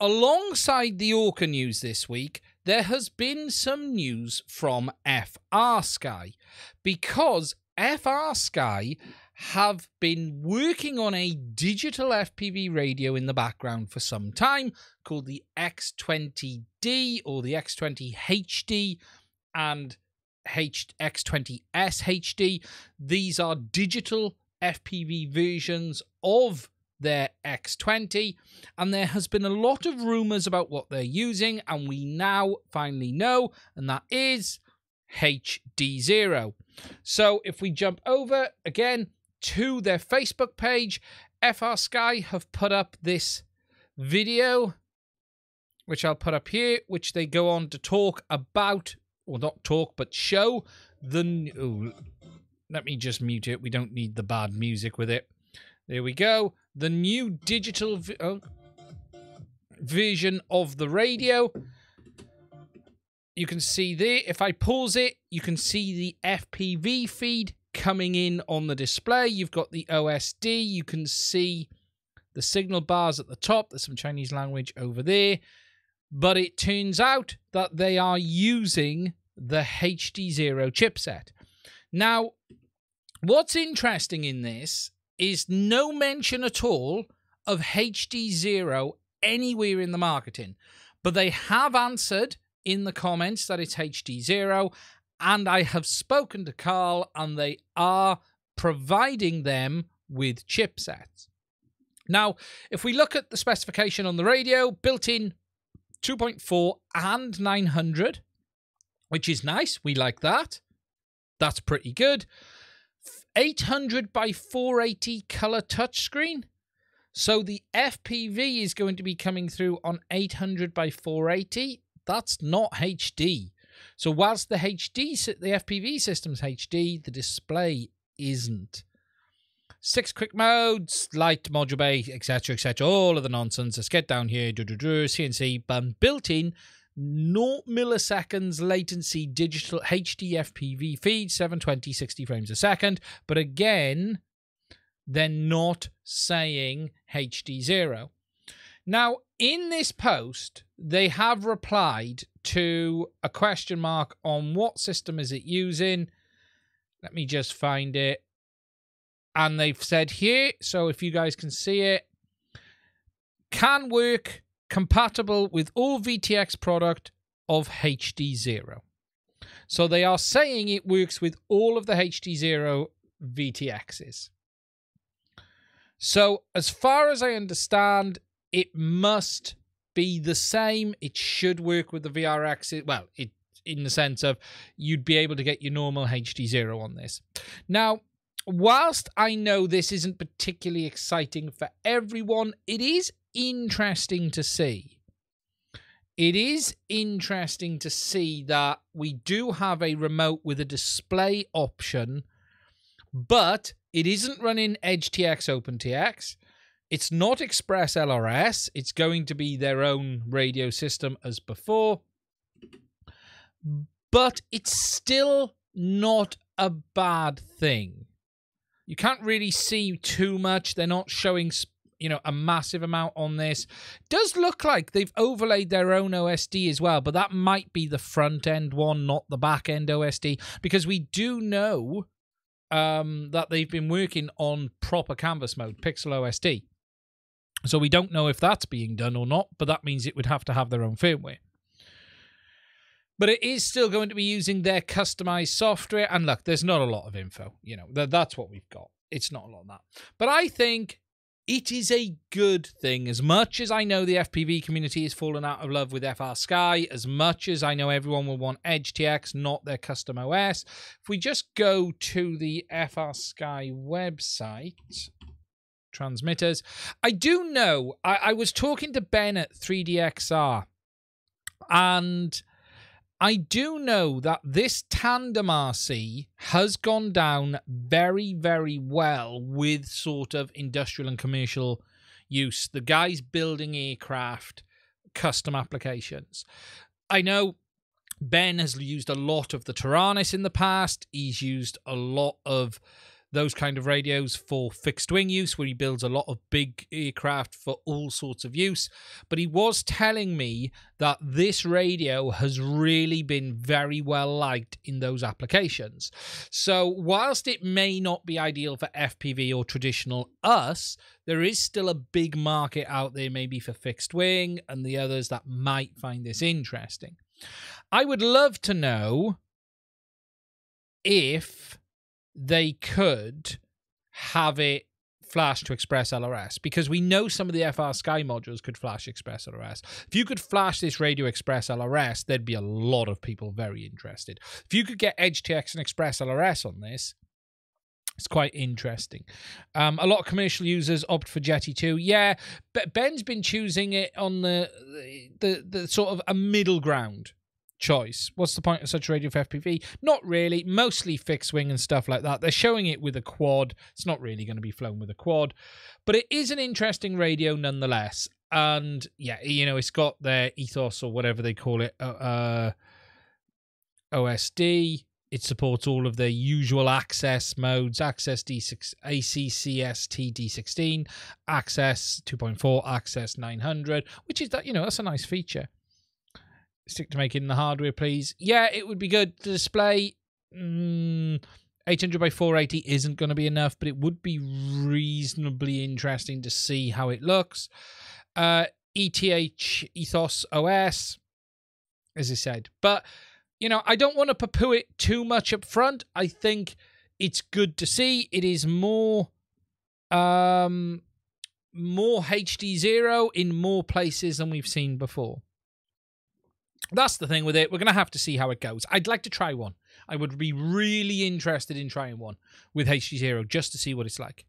alongside the Orqa news this week, there has been some news from FrSky because FrSky have been working on a digital FPV radio in the background for some time called the X20D or the X20 HD and H- X20S HD. These are digital FPV versions of their X20, and there has been a lot of rumors about what they're using, and we now finally know, and that is HDZero. So if we jump over again to their Facebook page, FrSky have put up this video, which I'll put up here, which they go on to talk about, or not talk, but show the. Oh, let me just mute it. We don't need the bad music with it. There we go. The new digital oh, version of the radio. You can see there, if I pause it, you can see the FPV feed coming in on the display. You've got the OSD. You can see the signal bars at the top. There's some Chinese language over there. But it turns out that they are using the HDZero chipset. Now, what's interesting in this is no mention at all of HDZero anywhere in the marketing. But they have answered in the comments that it's HDZero and I have spoken to Carl, and they are providing them with chipsets. Now, if we look at the specification on the radio, built in 2.4 and 900, which is nice. We like that. That's pretty good. 800 by 480 color touchscreen. So the FPV is going to be coming through on 800 by 480. That's not HD. So whilst the HD, the FPV system's HD, the display isn't. Six quick modes, light, module bay, etc., etc. All of the nonsense. Let's get down here. Do, do, do, CNC, but built in 0 milliseconds latency digital HD FPV feed, 720, 60 frames a second. But again, they're not saying HDZero. Now, in this post, they have replied to a question mark on what system is it using. Let me just find it. And they've said here, so if you guys can see it, can work compatible with all VTX product of HDZero. So they are saying it works with all of the HDZero VTXs. So, as far as I understand, it must be the same. It should work with the VRX. Well, it in the sense of you'd be able to get your normal HDZero on this. Now, whilst I know this isn't particularly exciting for everyone, it is interesting to see. It is interesting to see that we do have a remote with a display option, but it isn't running EdgeTX OpenTX. It's not Express LRS. It's going to be their own radio system as before. But it's still not a bad thing. You can't really see too much. They're not showing, you know, a massive amount on this. Does look like they've overlaid their own OSD as well, but that might be the front end one, not the back end OSD, because we do know um, that they've been working on proper canvas mode, Pixel OSD. So we don't know if that's being done or not, but that means it would have to have their own firmware. But it is still going to be using their customized software. And look, there's not a lot of info. You know, that's what we've got. It's not a lot of that. But I think it is a good thing. As much as I know the FPV community has fallen out of love with FrSky, as much as I know everyone will want EdgeTX, not their custom OS, if we just go to the FrSky website, transmitters. I do know, I, I was talking to Ben at 3DXR, and I do know that this tandem RC has gone down very, very well with sort of industrial and commercial use. The guys building aircraft, custom applications. I know Ben has used a lot of the Taranis in the past. He's used a lot of those kind of radios for fixed wing use, where he builds a lot of big aircraft for all sorts of use. But he was telling me that this radio has really been very well liked in those applications. So, whilst it may not be ideal for FPV or traditional US, there is still a big market out there, maybe for fixed wing and the others that might find this interesting. I would love to know if they could have it flash to Express LRS because we know some of the FrSky modules could flash Express LRS. If you could flash this Radio Express LRS, there'd be a lot of people very interested. If you could get EdgeTX and Express LRS on this, it's quite interesting. Um, a lot of commercial users opt for Jeti 2. Yeah, but Ben's been choosing it on the, the the sort of a middle ground choice. What's the point of such radio for FPV? Not really. Mostly fixed wing and stuff like that. They're showing it with a quad. It's not really going to be flown with a quad, but it is an interesting radio nonetheless. And yeah, you know, it's got their ethos or whatever they call it, uh, uh OSD. It supports all of the usual access modes, access D6, ACCST D16, access 2.4, access 900, which is that, you know, that's a nice feature. Stick to making the hardware, please. Yeah, it would be good. The display, mm, 800 by 480 isn't going to be enough, but it would be reasonably interesting to see how it looks. Uh, ETH Ethos OS, as I said. But you know, I don't want to poo it too much up front. I think it's good to see. It is more um more HD zero in more places than we've seen before. That's the thing with it. We're gonna have to see how it goes. I'd like to try one. I would be really interested in trying one with HD zero just to see what it's like.